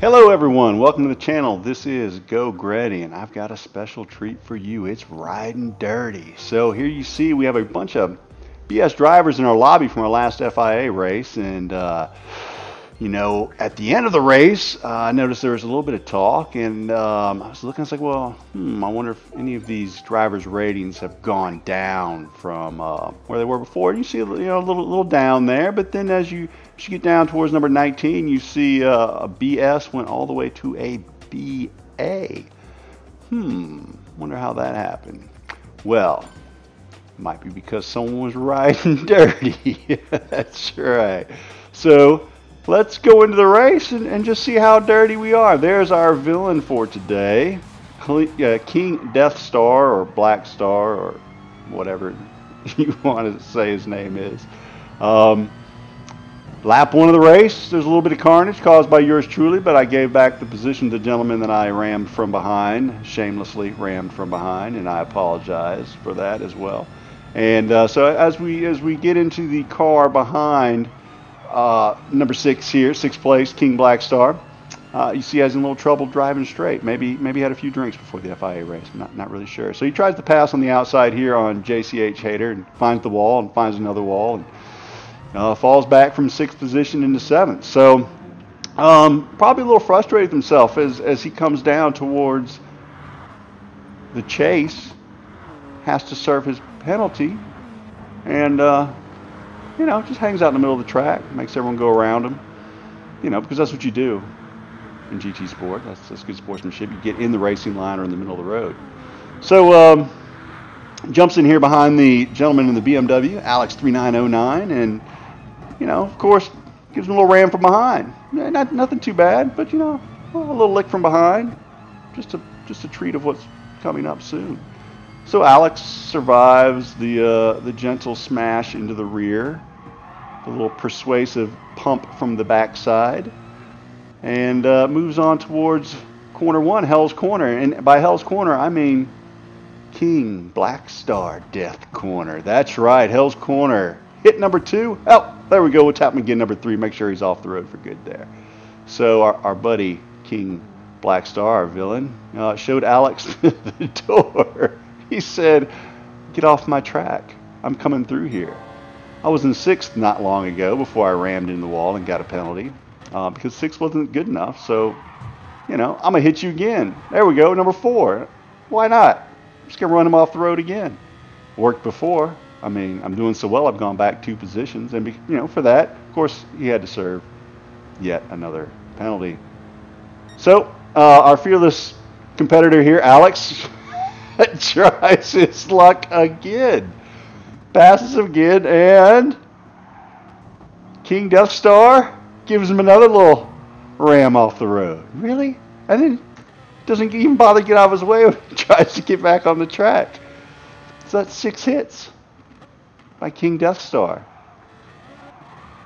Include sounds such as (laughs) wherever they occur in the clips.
Hello everyone, welcome to the channel. This is Geauxgreddy and I've got a special treat for you. It's riding dirty. So here you see we have a bunch of BS drivers in our lobby from our last FIA race and uh, you know, at the end of the race, uh, I noticed there was a little bit of talk, and um, I was looking. I was like, "Well, hmm, I wonder if any of these drivers' ratings have gone down from uh, where they were before." And you see, you know, a little, little down there, but then as you, as you get down towards number 19, you see uh, a BS went all the way to a BA. Hmm, wonder how that happened. Well, might be because someone was (laughs) riding dirty. (laughs) That's right. So let's go into the race and, and, just see how dirty we are. There's our villain for today. Uh, King Death Star or Black Star or whatever (laughs) you want to say his name is. Um, lap one of the race, there's a little bit of carnage caused by yours truly, but I gave back the position to the gentleman that I rammed from behind, shamelessly rammed from behind, and I apologize for that as well. And uh, so as we as we get into the car behind, uh, number six here, sixth place, King Black Star. Uh, you see, he has a little trouble driving straight. Maybe, maybe had a few drinks before the FIA race. I'm not, not really sure. So he tries to pass on the outside here on JCH Hater and finds the wall and finds another wall and uh, falls back from sixth position into seventh. So um, probably a little frustrated himself as as he comes down towards the chase. Has to serve his penalty, and uh, you know, just hangs out in the middle of the track, makes everyone go around him. You know, because that's what you do in GT sport. That's, that's good sportsmanship. You get in the racing line or in the middle of the road. So um, jumps in here behind the gentleman in the BMW, Alex 3909, and you know, of course, gives him a little ram from behind. Not nothing too bad, but you know, a little lick from behind, just a just a treat of what's coming up soon. So Alex survives the uh, the gentle smash into the rear, a little persuasive pump from the backside, and uh, moves on towards corner one, Hell's Corner. And by Hell's Corner, I mean King Black Star Death Corner. That's right, Hell's Corner. Hit number two. Oh, there we go. We'll tap him again, number three. Make sure he's off the road for good there. So our, our buddy King Black Star, our villain, uh, showed Alex (laughs) the door. He said, "Get off my track. I'm coming through here." I was in sixth not long ago before I rammed in the wall and got a penalty uh, because six wasn't good enough. So, you know, I'm going to hit you again. There we go, number four. Why not? I'm just going to run him off the road again. Worked before. I mean, I'm doing so well, I've gone back two positions. And, be, you know, for that, of course, he had to serve yet another penalty. So, uh, our fearless competitor here, Alex, (laughs) tries his luck again passes him again, and King Death Star gives him another little ram off the road. Really? And then doesn't even bother to get out of his way when he (laughs) tries to get back on the track. So that's six hits by King Death Star.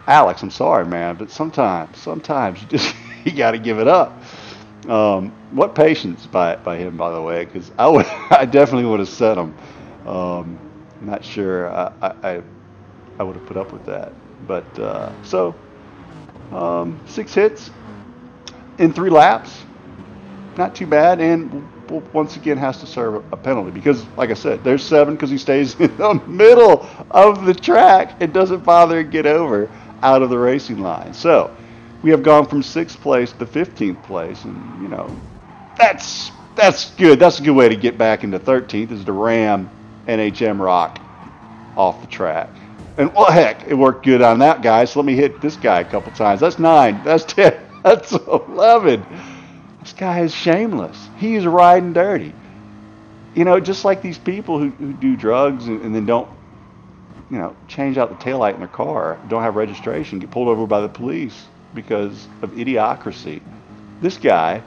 Alex, I'm sorry, man, but sometimes, sometimes you just (laughs) you got to give it up. Um, what patience by by him, by the way, because I would (laughs) I definitely would have set him. Um, not sure I, I, I would have put up with that. But uh, so um, six hits in three laps, not too bad. And once again has to serve a penalty because, like I said, there's seven because he stays (laughs) in the middle of the track and doesn't bother to get over out of the racing line. So we have gone from sixth place to 15th place, and you know that's that's good. That's a good way to get back into 13th is to ram NHM Rock off the track. And well, heck, it worked good on that guy. So let me hit this guy a couple times. That's nine. That's (laughs) ten. That's eleven. This guy is shameless. He's riding dirty. You know, just like these people who, who do drugs and, and then don't, you know, change out the taillight in their car, don't have registration, get pulled over by the police because of idiocracy. This guy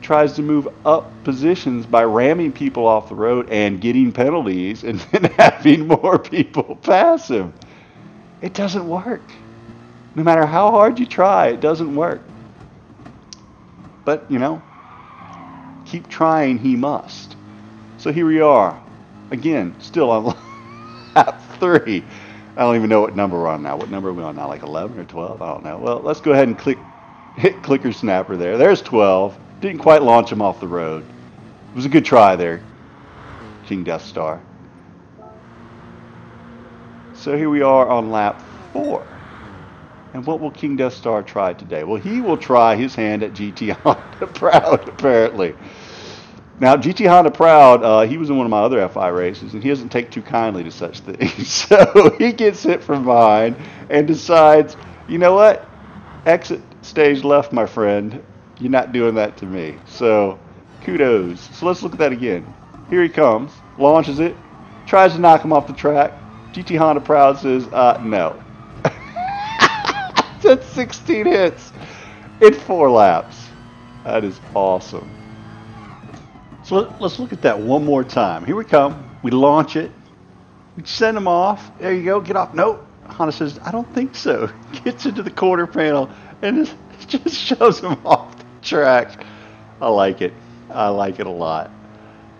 tries to move up positions by ramming people off the road and getting penalties and then (laughs) having more people pass him. It doesn't work. No matter how hard you try, it doesn't work. But, you know, keep trying, he must. So here we are. Again, still on (laughs) lap three. I don't even know what number we're on now. What number are we on now? Like 11 or 12? I don't know. Well, let's go ahead and click hit clicker snapper there. There's 12. Didn't quite launch him off the road. It was a good try there, King Death Star. So here we are on lap four. And what will King Death Star try today? Well, he will try his hand at GT (laughs) Honda Proud, apparently. Now, GT Honda Proud, uh, he was in one of my other FIA races, and he doesn't take too kindly to such (laughs) things. So he gets hit from behind and decides, you know what? Exit stage left, my friend. You're not doing that to me. So kudos. So let's look at that again. Here he comes, launches it, tries to knock him off the track. GT Honda Proud says, uh, no. (laughs) That's 16 hits in four laps. That is awesome. So let, us look at that one more time. Here we come. We launch it. We send him off. There you go. Get off. Nope. Honda says, I don't think so. (laughs) Gets into the quarter panel and (laughs) just, shoves him off track. I like it. I like it a lot.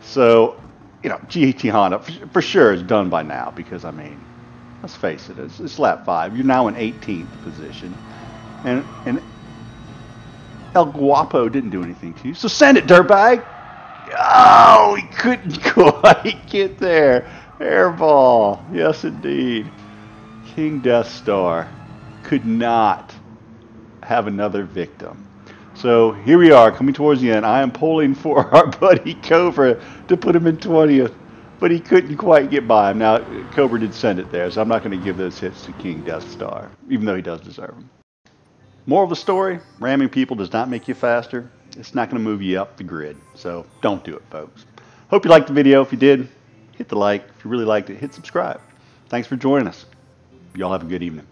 So, you know, GT Honda for, sure is done by now because, I mean, let's face it, it's, it's lap five. You're now in 18th position. And, and El Guapo didn't do anything to you. So send it, dirtbag. Oh, he couldn't (laughs) quite get there. Airball. Yes, indeed. King Death Star could not have another victim. So here we are coming towards the end. I am pulling for (laughs) our buddy Cobra to put him in 20th, but he couldn't quite get by him. Now, Cobra did send it there, so I'm not going to give those hits to King Death Star, even though he does deserve them. Moral of the story ramming people does not make you faster. It's not going to move you up the grid. So don't do it, folks. Hope you liked the video. If you did, hit the like. If you really liked it, hit subscribe. Thanks for joining us. Y'all have a good evening.